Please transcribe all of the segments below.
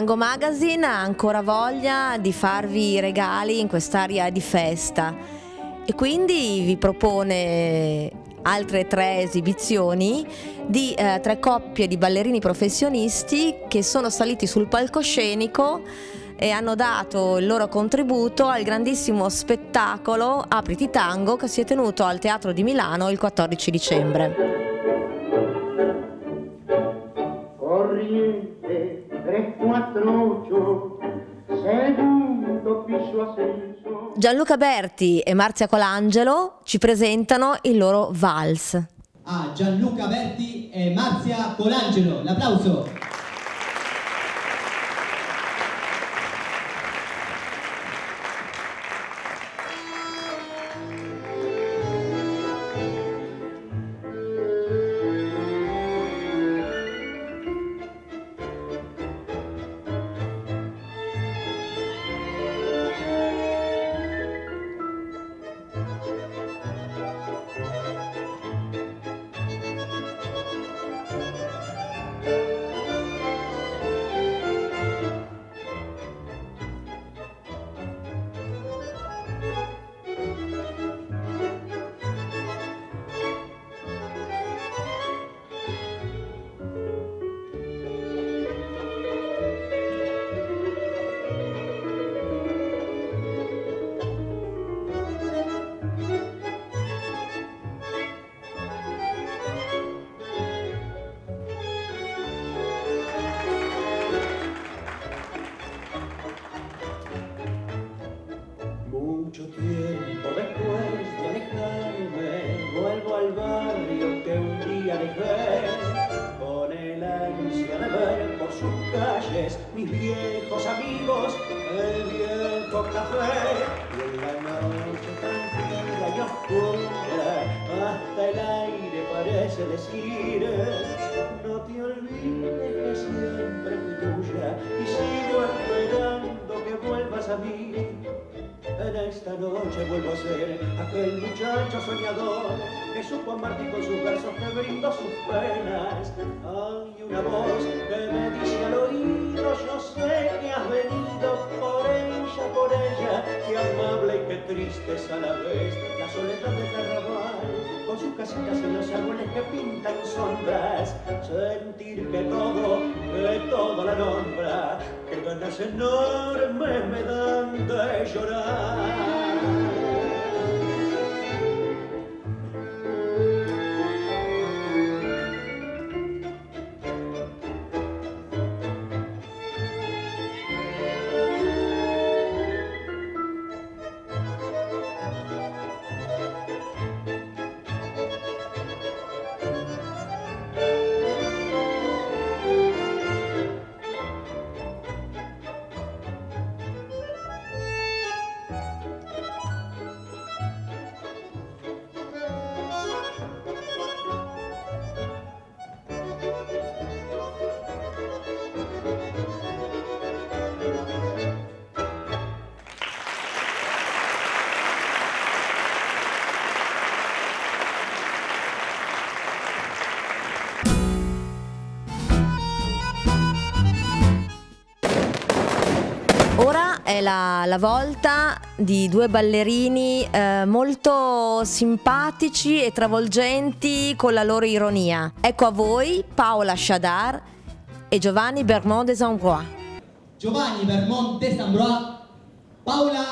Tango Magazine ha ancora voglia di farvi regali in quest'area di festa e quindi vi propone altre tre esibizioni di eh, tre coppie di ballerini professionisti che sono saliti sul palcoscenico e hanno dato il loro contributo al grandissimo spettacolo Apriti Tango che si è tenuto al Teatro di Milano il 14 dicembre. Gianluca Berti e Marzia Colangelo ci presentano il loro vals. A Gianluca Berti e Marzia Colangelo, l'applauso! Viejo café, y en la noche tranquila y oscura, hasta el aire parece decir, no te olvides que siempre fui tuya, y sigo esperando que vuelvas a mí. En esta noche vuelvo a ser aquel muchacho soñador que supo amarte con sus versos que brindó sus penas. Hay una voz amable y que triste es a la vez la soledad de carnaval, con sus casitas y los árboles que pintan sombras, sentir que todo, que todo la nombra, que ganas enormes me dan de llorar. È la, la volta di due ballerini eh, molto simpatici e travolgenti con la loro ironia. Ecco a voi Paola Chadar e Giovanni Bermond Ambrois. Giovanni Bermond Ambrois, Paola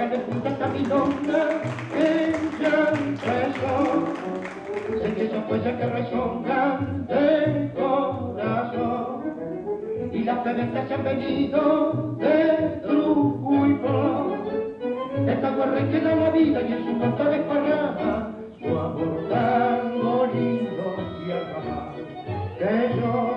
que me puta caminona en llanto Sé que son cosas que resongan del corazón y las preventas se han venido de truco y flor. Esta guerra que da la vida y en su canto desparrama su amor tan bonito y arramado que yo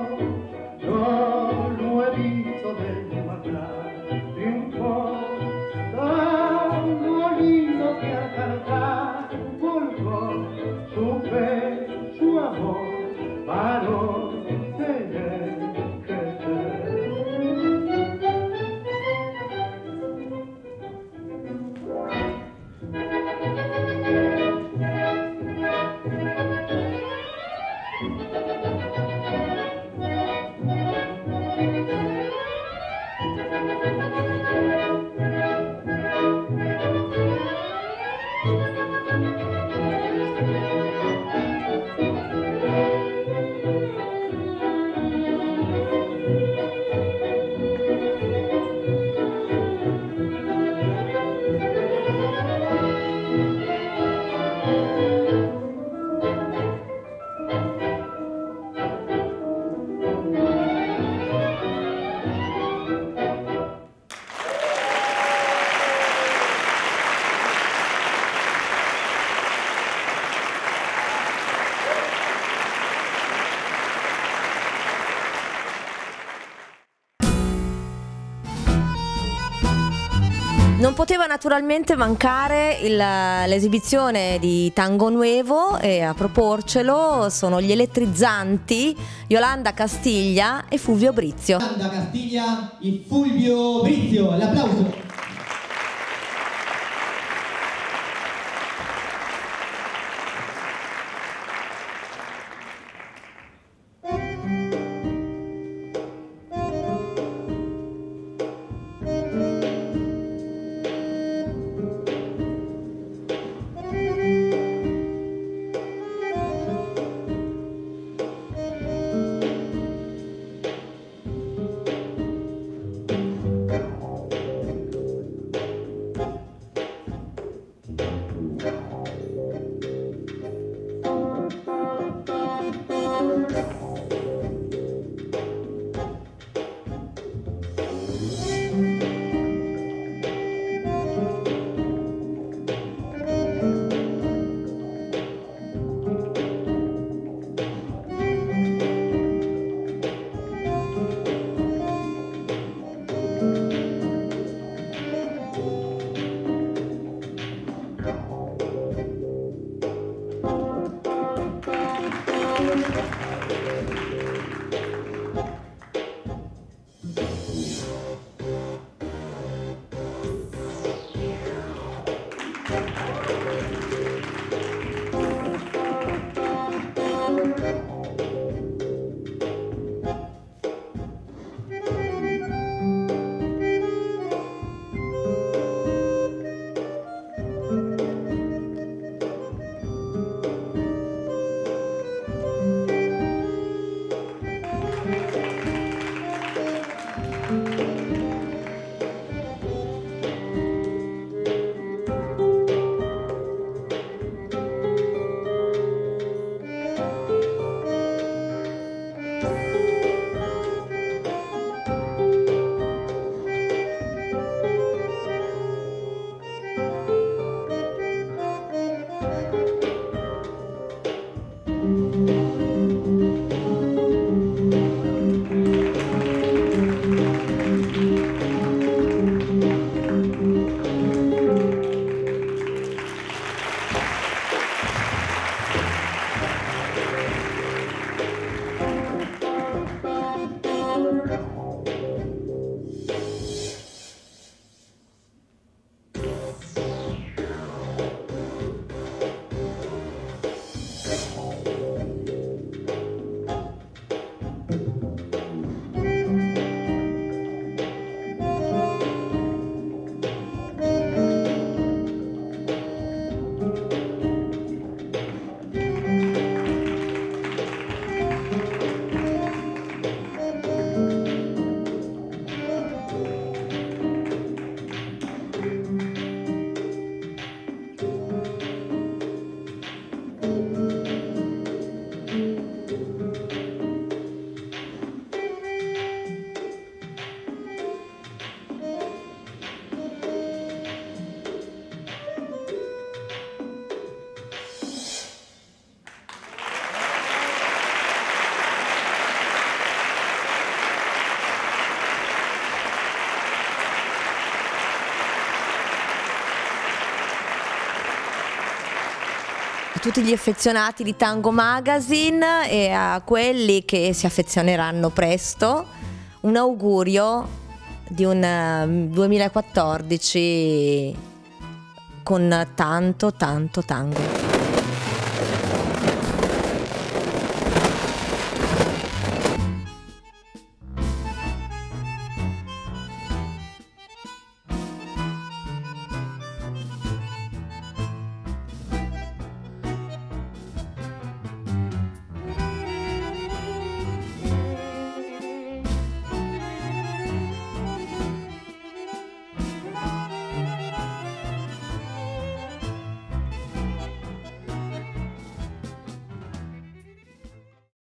Non poteva naturalmente mancare il- l'esibizione di Tango Nuevo e a proporcelo sono gli elettrizzanti Yolanda Castiglia e Fulvio Brizio. Da Castiglia e Fulvio Brizio, l'applauso. Tutti gli affezionati di Tango Magazine e a quelli che si affezioneranno presto un augurio di un 2014 con tanto tanto tango.